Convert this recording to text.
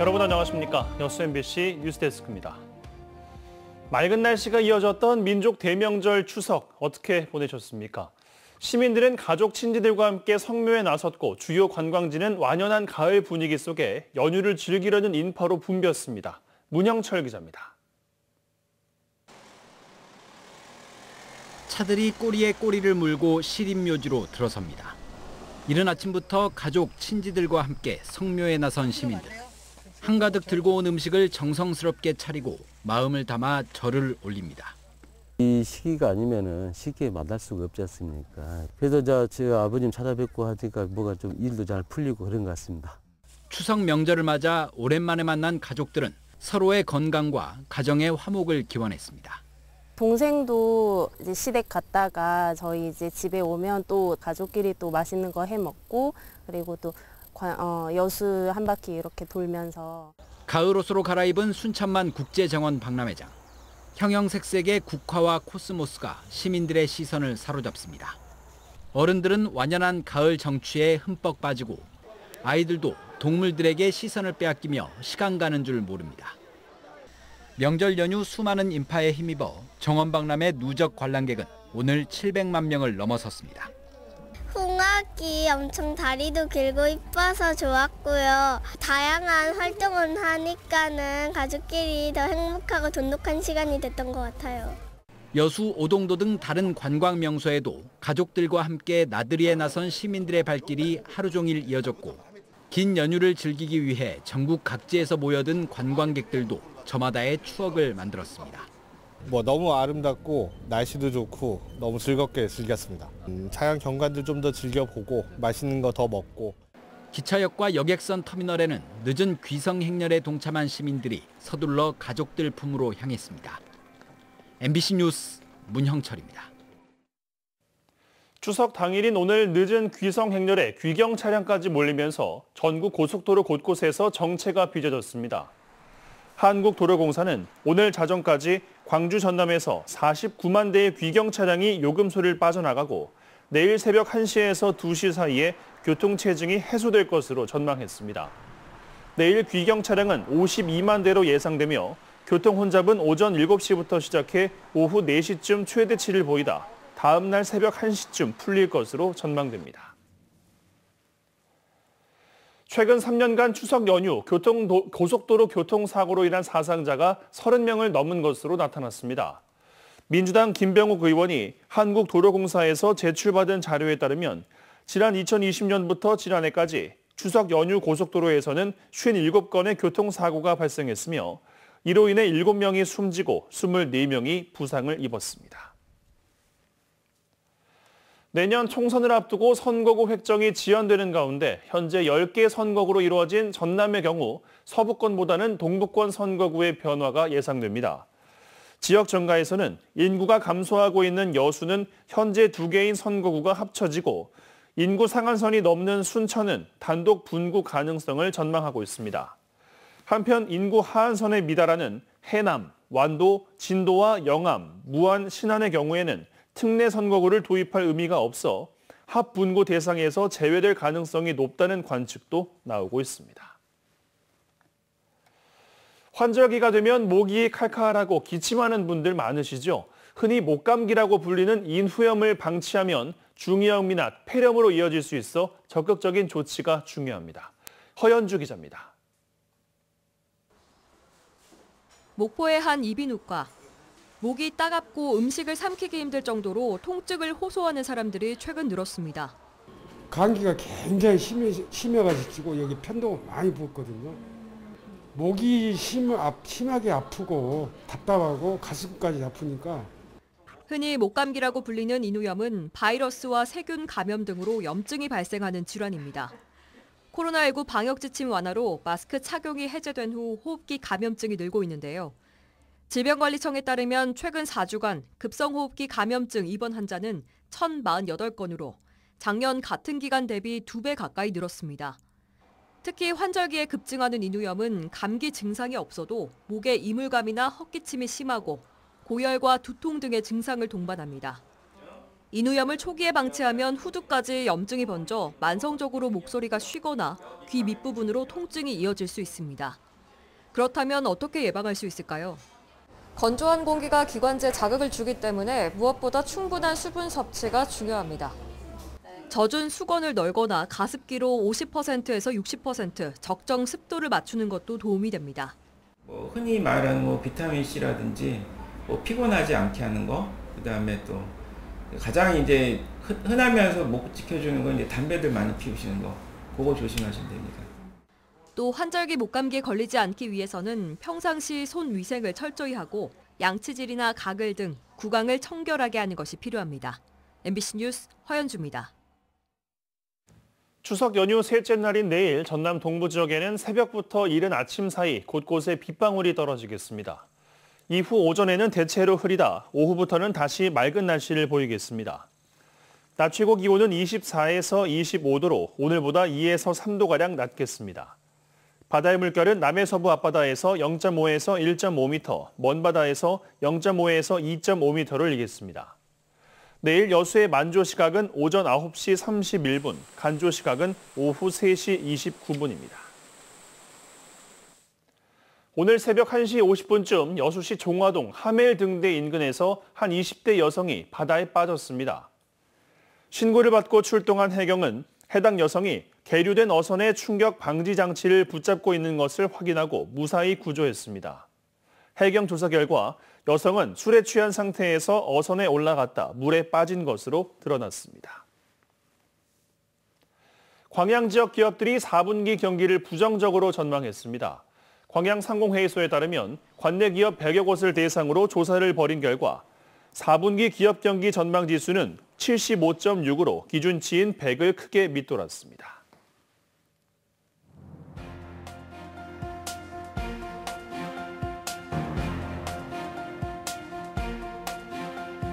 여러분 안녕하십니까. 여수 MBC 뉴스데스크입니다. 맑은 날씨가 이어졌던 민족 대명절 추석 어떻게 보내셨습니까? 시민들은 가족 친지들과 함께 성묘에 나섰고 주요 관광지는 완연한 가을 분위기 속에 연휴를 즐기려는 인파로 붐볐습니다. 문형철 기자입니다. 차들이 꼬리에 꼬리를 물고 시립묘지로 들어섭니다. 이른 아침부터 가족, 친지들과 함께 성묘에 나선 시민들. 한가득 들고 온 음식을 정성스럽게 차리고 마음을 담아 절을 올립니다. 이 시기가 아니면은 쉽게 만날 수가 없지 않습니까? 그래서 저, 저 아버님 찾아뵙고 하니까 뭐가 좀 일도 잘 풀리고 그런 것 같습니다. 추석 명절을 맞아 오랜만에 만난 가족들은 서로의 건강과 가정의 화목을 기원했습니다. 동생도 이제 시댁 갔다가 저희 이제 집에 오면 또 가족끼리 또 맛있는 거 해 먹고 그리고 또 관- 어, 여수 한 바퀴 이렇게 돌면서 가을 옷으로 갈아입은 순천만 국제정원 박람회장. 형형색색의 국화와 코스모스가 시민들의 시선을 사로잡습니다. 어른들은 완연한 가을 정취에 흠뻑 빠지고 아이들도 동물들에게 시선을 빼앗기며 시간 가는 줄 모릅니다. 명절 연휴 수많은 인파에 힘입어 정원 박람회 누적 관람객은 오늘 700만 명을 넘어섰습니다. 홍학이 엄청 다리도 길고 이뻐서 좋았고요. 다양한 활동을 하니까는 가족끼리 더 행복하고 돈독한 시간이 됐던 것 같아요. 여수 오동도 등 다른 관광 명소에도 가족들과 함께 나들이에 나선 시민들의 발길이 하루 종일 이어졌고 긴 연휴를 즐기기 위해 전국 각지에서 모여든 관광객들도 저마다의 추억을 만들었습니다. 뭐 너무 아름답고 날씨도 좋고 너무 즐겁게 즐겼습니다. 음, 자연 경관도 좀더 즐겨보고 맛있는 거 더 먹고 기차역과 여객선 터미널에는 늦은 귀성 행렬에 동참한 시민들이 서둘러 가족들 품으로 향했습니다. MBC 뉴스 문형철입니다. 추석 당일인 오늘 늦은 귀성 행렬에 귀경 차량까지 몰리면서 전국 고속도로 곳곳에서 정체가 빚어졌습니다. 한국도로공사는 오늘 자정까지 광주 전남에서 49만 대의 귀경 차량이 요금소를 빠져나가고 내일 새벽 1시에서 2시 사이에 교통 체증이 해소될 것으로 전망했습니다. 내일 귀경 차량은 52만 대로 예상되며 교통 혼잡은 오전 7시부터 시작해 오후 4시쯤 최대치를 보이다 다음 날 새벽 1시쯤 풀릴 것으로 전망됩니다. 최근 3년간 추석 연휴 교통 고속도로 교통사고로 인한 사상자가 30명을 넘은 것으로 나타났습니다. 민주당 김병욱 의원이 한국도로공사에서 제출받은 자료에 따르면 지난 2020년부터 지난해까지 추석 연휴 고속도로에서는 57건의 교통사고가 발생했으며 이로 인해 7명이 숨지고 24명이 부상을 입었습니다. 내년 총선을 앞두고 선거구 획정이 지연되는 가운데 현재 10개 선거구로 이루어진 전남의 경우 서부권보다는 동부권 선거구의 변화가 예상됩니다. 지역 정가에서는 인구가 감소하고 있는 여수는 현재 두 개인 선거구가 합쳐지고 인구 상한선이 넘는 순천은 단독 분구 가능성을 전망하고 있습니다. 한편 인구 하한선에 미달하는 해남, 완도, 진도와 영암, 무안, 신안의 경우에는 특례 선거구를 도입할 의미가 없어 합분구 대상에서 제외될 가능성이 높다는 관측도 나오고 있습니다. 환절기가 되면 목이 칼칼하고 기침하는 분들 많으시죠? 흔히 목감기라고 불리는 인후염을 방치하면 중이염이나 폐렴으로 이어질 수 있어 적극적인 조치가 중요합니다. 허연주 기자입니다. 목포의 한 이비인후과. 목이 따갑고 음식을 삼키기 힘들 정도로 통증을 호소하는 사람들이 최근 늘었습니다. 감기가 굉장히 심해, 심해가지고 여기 편도 많이 붓거든요. 목이 심, 심하게 아프고 답답하고 가슴까지 아프니까 흔히 목감기라고 불리는 인후염은 바이러스와 세균 감염 등으로 염증이 발생하는 질환입니다. 코로나19 방역 지침 완화로 마스크 착용이 해제된 후 호흡기 감염증이 늘고 있는데요. 질병관리청에 따르면 최근 4주간 급성호흡기 감염증 입원 환자는 1,048건으로 작년 같은 기간 대비 2배 가까이 늘었습니다. 특히 환절기에 급증하는 인후염은 감기 증상이 없어도 목에 이물감이나 헛기침이 심하고 고열과 두통 등의 증상을 동반합니다. 인후염을 초기에 방치하면 후두까지 염증이 번져 만성적으로 목소리가 쉬거나 귀 밑부분으로 통증이 이어질 수 있습니다. 그렇다면 어떻게 예방할 수 있을까요? 건조한 공기가 기관지에 자극을 주기 때문에 무엇보다 충분한 수분 섭취가 중요합니다. 젖은 수건을 널거나 가습기로 50%에서 60% 적정 습도를 맞추는 것도 도움이 됩니다. 뭐 흔히 말하는 뭐 비타민 C라든지 뭐 피곤하지 않게 하는 거, 그 다음에 또 가장 이제 흔- 흔하면서 못 지켜주는 건 이제 담배들 많이 피우시는 거, 그거 조심하시면 됩니다. 또 환절기 목감기에 걸리지 않기 위해서는 평상시 손 위생을 철저히 하고 양치질이나 가글 등 구강을 청결하게 하는 것이 필요합니다. MBC 뉴스 허연주입니다. 추석 연휴 셋째 날인 내일 전남 동부 지역에는 새벽부터 이른 아침 사이 곳곳에 빗방울이 떨어지겠습니다. 이후 오전에는 대체로 흐리다 오후부터는 다시 맑은 날씨를 보이겠습니다. 낮 최고 기온은 24에서 25도로 오늘보다 2에서 3도가량 낮겠습니다. 바다의 물결은 남해 서부 앞바다에서 0.5에서 1.5m, 먼바다에서 0.5에서 2.5m를 일겠습니다. 내일 여수의 만조 시각은 오전 9시 31분, 간조 시각은 오후 3시 29분입니다. 오늘 새벽 1시 50분쯤 여수시 종화동 하멜 등대 인근에서 한 20대 여성이 바다에 빠졌습니다. 신고를 받고 출동한 해경은 해당 여성이 계류된 어선의 충격 방지 장치를 붙잡고 있는 것을 확인하고 무사히 구조했습니다. 해경 조사 결과 여성은 술에 취한 상태에서 어선에 올라갔다 물에 빠진 것으로 드러났습니다. 광양 지역 기업들이 4분기 경기를 부정적으로 전망했습니다. 광양상공회의소에 따르면 관내 기업 100여 곳을 대상으로 조사를 벌인 결과 4분기 기업 경기 전망 지수는 75.6으로 기준치인 100을 크게 밑돌았습니다.